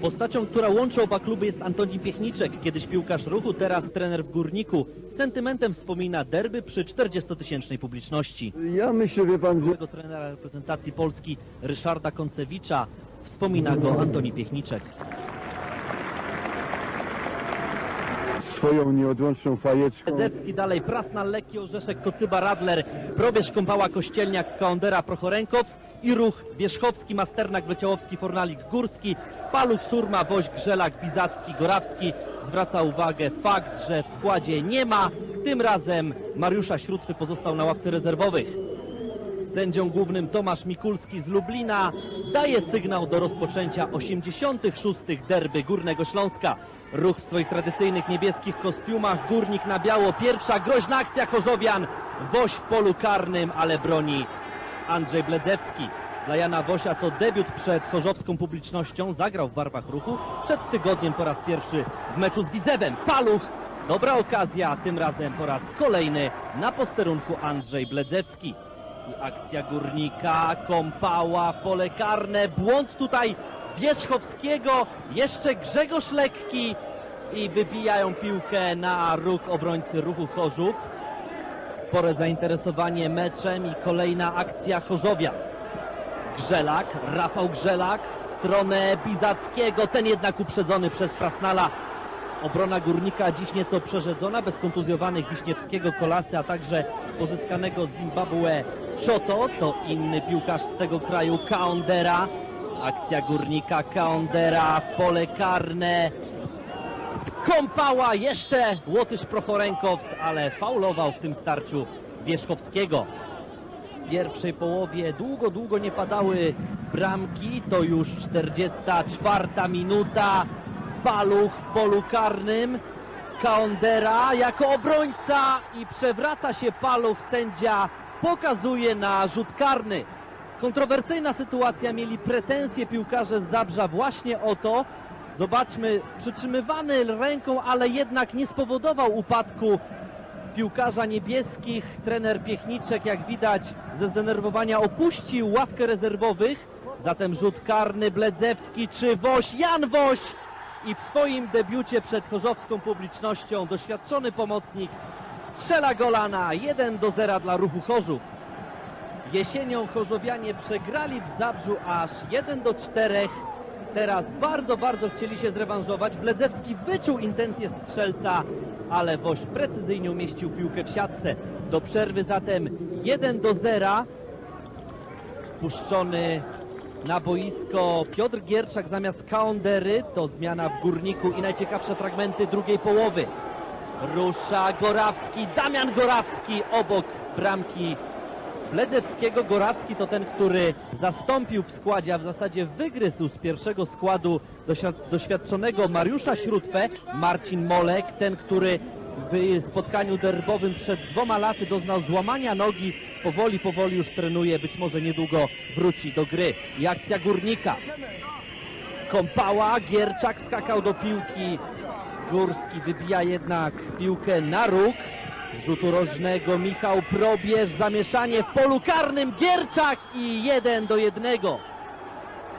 Postacią, która łączy oba kluby jest Antoni Piechniczek, kiedyś piłkarz ruchu, teraz trener w Górniku. Z sentymentem wspomina derby przy 40-tysięcznej publiczności. Ja myślę, wie pan, że Byłego trenera reprezentacji Polski Ryszarda Koncewicza wspomina go Antoni Piechniczek. Swoją nieodłączną fajeczką. Edzewski dalej, Prasnal, Lekki, Orzeszek, Kocyba, Radler, Probierz, Kąpała, Kościelniak, Kaondera, Prochorenkows i ruch Wierzchowski, Masternak, Wleciałowski, Fornalik, Górski, Paluch, Surma, Woś, Grzelak, Bizacki, Gorawski. Zwraca uwagę fakt, że w składzie nie ma. Tym razem Mariusza Śrótwy pozostał na ławce rezerwowych. Sędzią głównym Tomasz Mikulski z Lublina daje sygnał do rozpoczęcia 86. derby Górnego Śląska. Ruch w swoich tradycyjnych niebieskich kostiumach, górnik na biało. Pierwsza groźna akcja Chorzowian. Woś w polu karnym, ale broni Andrzej Bledzewski. Dla Jana Wosia to debiut przed chorzowską publicznością. Zagrał w barwach ruchu. Przed tygodniem po raz pierwszy w meczu z Widzewem. Paluch. Dobra okazja, tym razem po raz kolejny na posterunku Andrzej Bledzewski. Akcja Górnika, Kąpała, pole karne, błąd tutaj Wierzchowskiego, jeszcze Grzegorz Lekki i wybijają piłkę na róg obrońcy ruchu Chorzów. Spore zainteresowanie meczem i kolejna akcja Chorzowia. Grzelak, Rafał Grzelak w stronę Bizackiego, ten jednak uprzedzony przez Prasnala. Obrona Górnika dziś nieco przerzedzona, bez kontuzjowanych Wiśniewskiego, Kolasy, a także pozyskanego z Zimbabwe Choto. To inny piłkarz z tego kraju, Kaondera. Akcja Górnika, Kaondera w pole karne. Kąpała jeszcze Łotysz Prochorenkows, ale faulował w tym starciu Wierzchowskiego. W pierwszej połowie długo, długo nie padały bramki. To już 44 minuta. Paluch w polu karnym. Kaondera jako obrońca i przewraca się Paluch. Sędzia pokazuje na rzut karny. Kontrowersyjna sytuacja. Mieli pretensje piłkarze z Zabrza właśnie o to. Zobaczmy, przytrzymywany ręką, ale jednak nie spowodował upadku piłkarza niebieskich. Trener Piechniczek, jak widać, ze zdenerwowania opuścił ławkę rezerwowych. Zatem rzut karny Bledzewski czy Woś, Jan Woś i w swoim debiucie przed chorzowską publicznością doświadczony pomocnik strzela gola na 1 do 0 dla ruchu Chorzów. Jesienią Chorzowianie przegrali w Zabrzu aż 1 do 4. Teraz bardzo, bardzo chcieli się zrewanżować. Bledzewski wyczuł intencje strzelca, ale Woś precyzyjnie umieścił piłkę w siatce. Do przerwy zatem 1 do 0. Puszczony na boisko Piotr Gierczak zamiast Kaondery. To zmiana w Górniku i najciekawsze fragmenty drugiej połowy. Rusza Gorawski, Damian Gorawski obok bramki Bledzewskiego. Gorawski to ten, który zastąpił w składzie, a w zasadzie wygryzł z pierwszego składu doświad- doświadczonego Mariusza Śrótwę. Marcin Molek, ten, który w spotkaniu derbowym przed dwoma laty doznał złamania nogi. Powoli, powoli już trenuje, być może niedługo wróci do gry. I akcja Górnika. Kąpała, Gierczak skakał do piłki. Górski wybija jednak piłkę na róg. Rzutu rożnego Michał Probierz, zamieszanie w polu karnym, Gierczak i 1 do 1.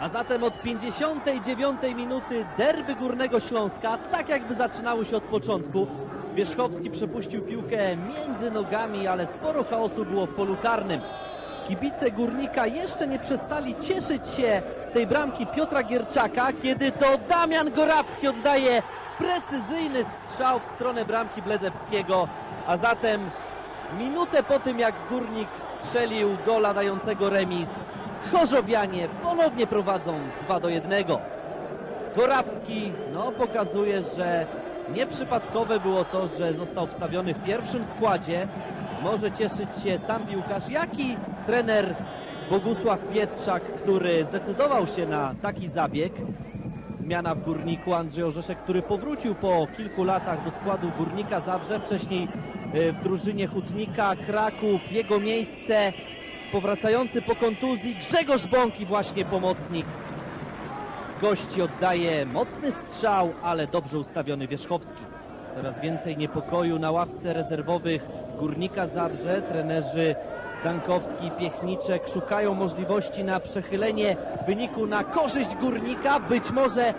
A zatem od 59 minuty derby Górnego Śląska, tak jakby zaczynały się od początku. Wierzchowski przepuścił piłkę między nogami, ale sporo chaosu było w polu karnym. Kibice Górnika jeszcze nie przestali cieszyć się z tej bramki Piotra Gierczaka, kiedy to Damian Gorawski oddaje precyzyjny strzał w stronę bramki Bledzewskiego, a zatem minutę po tym jak Górnik strzelił gola dającego remis, Chorzowianie ponownie prowadzą 2 do 1. Gorawski no, pokazuje, że nieprzypadkowe było to, że został wstawiony w pierwszym składzie. Może cieszyć się sam piłkarz, jak i trener Bogusław Pietrzak, który zdecydował się na taki zabieg. Zmiana w Górniku, Andrzej Orzeszek, który powrócił po kilku latach do składu Górnika Zabrze, wcześniej y, w drużynie Hutnika Kraków. Jego miejsce powracający po kontuzji Grzegorz Bąki, właśnie pomocnik gości oddaje mocny strzał, ale dobrze ustawiony Wierzchowski. Coraz więcej niepokoju na ławce rezerwowych Górnika Zabrze. Trenerzy Dankowski i Piechniczek szukają możliwości na przechylenie wyniku na korzyść Górnika. Być może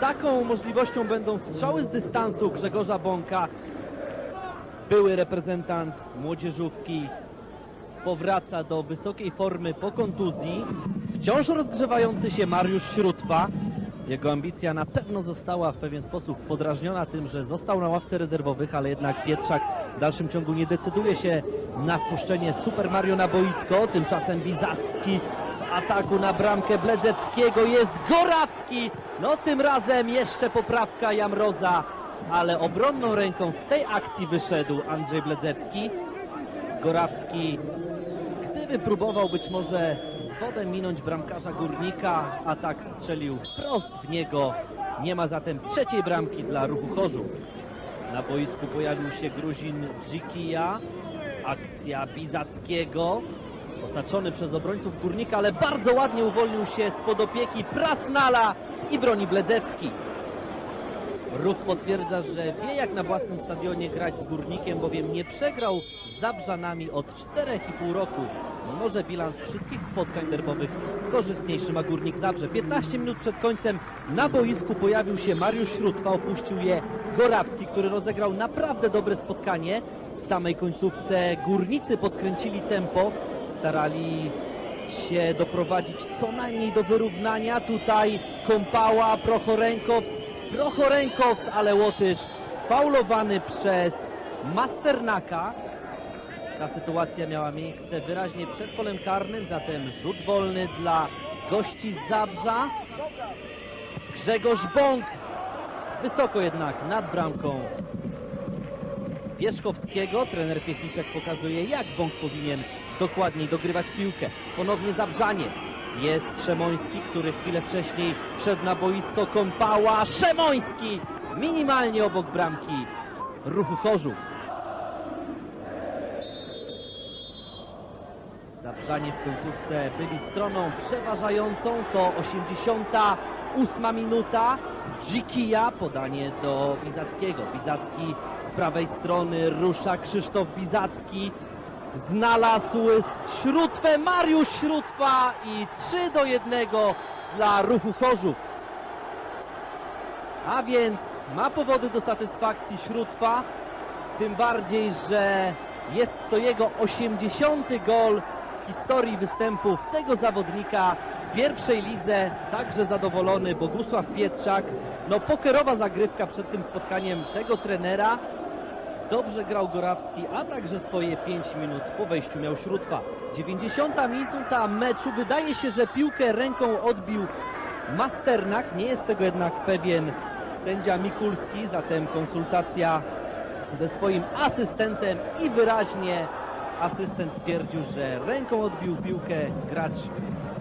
taką możliwością będą strzały z dystansu Grzegorza Bąka. Były reprezentant młodzieżówki powraca do wysokiej formy po kontuzji. Wciąż rozgrzewający się Mariusz Śrótwa. Jego ambicja na pewno została w pewien sposób podrażniona tym, że został na ławce rezerwowych, ale jednak Pietrzak w dalszym ciągu nie decyduje się na wpuszczenie Super Mario na boisko. Tymczasem Bizacki w ataku na bramkę Bledzewskiego jest Gorawski. No tym razem jeszcze poprawka Jamroza, ale obronną ręką z tej akcji wyszedł Andrzej Bledzewski. Gorawski, gdyby próbował być może z wodem minąć bramkarza Górnika, a tak strzelił prost w niego. Nie ma zatem trzeciej bramki dla ruchu Chorzów. Na boisku pojawił się Gruzin Dzikija. Akcja Bizackiego. Osaczony przez obrońców Górnika, ale bardzo ładnie uwolnił się spod opieki Prasnala i broni Bledzewski. Ruch potwierdza, że wie jak na własnym stadionie grać z Górnikiem, bowiem nie przegrał z Zabrzanami od 4,5 roku. Może bilans wszystkich spotkań derbowych korzystniejszy ma Górnik Zabrze. 15 minut przed końcem na boisku pojawił się Mariusz Śrótwa, opuścił je Gorawski, który rozegrał naprawdę dobre spotkanie. W samej końcówce Górnicy podkręcili tempo, starali się doprowadzić co najmniej do wyrównania. Tutaj Kąpała, Prochorenkows, Prochorenkows, ale Łotysz faulowany przez Masternaka. Ta sytuacja miała miejsce wyraźnie przed polem karnym, zatem rzut wolny dla gości z Zabrza. Grzegorz Bąk, wysoko jednak nad bramką Wierzchowskiego. Trener Piechniczek pokazuje, jak Bąk powinien dokładniej dogrywać piłkę. Ponownie Zabrzanie. Jest Szemoński, który chwilę wcześniej wszedł na boisko Kąpała. Szemoński minimalnie obok bramki ruchu Chorzów. Zabrzanie w końcówce byli stroną przeważającą. To 88 minuta. Dzikija, podanie do Bizackiego. Bizacki z prawej strony rusza Krzysztof Bizacki. Znalazł śrótwę Mariusz Śrótwa i 3 do 1 dla ruchu Chorzów. A więc ma powody do satysfakcji Śrótwa. Tym bardziej, że jest to jego 80. gol w historii występów tego zawodnika w pierwszej lidze. Także zadowolony Bogusław Pietrzak. No pokerowa zagrywka przed tym spotkaniem tego trenera. Dobrze grał Gorawski, a także swoje 5 minut po wejściu miał Śrótwa. 90 minuta meczu. Wydaje się, że piłkę ręką odbił Masternak. Nie jest tego jednak pewien sędzia Mikulski. Zatem konsultacja ze swoim asystentem i wyraźnie asystent stwierdził, że ręką odbił piłkę gracz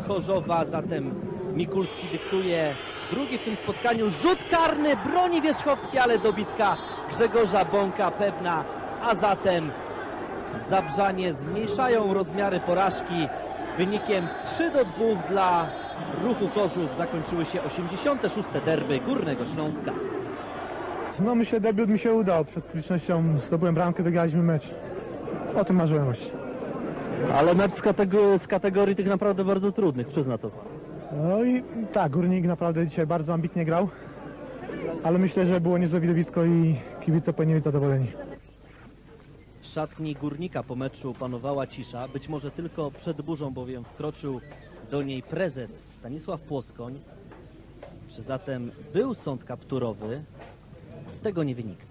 Chorzowa, zatem Mikulski dyktuje drugi w tym spotkaniu rzut karny, broni Wierzchowski, ale dobitka Grzegorza Bąka pewna, a zatem Zabrzanie zmniejszają rozmiary porażki wynikiem 3 do 2 dla ruchu Chorzów zakończyły się 86. derby Górnego Śląska. No myślę, debiut mi się udał. Przed publicznością zdobyłem bramkę, wygraliśmy mecz. O tym marzyłem właśnie. Ale mecz z, kategor- z kategorii tych naprawdę bardzo trudnych, przyzna to. No i tak, Górnik naprawdę dzisiaj bardzo ambitnie grał. Ale myślę, że było niezłe widowisko i kibice powinni być zadowoleni. W szatni Górnika po meczu panowała cisza, być może tylko przed burzą, bowiem wkroczył do niej prezes Stanisław Płoskoń. Czy zatem był sąd kapturowy? Tego nie wie nikt.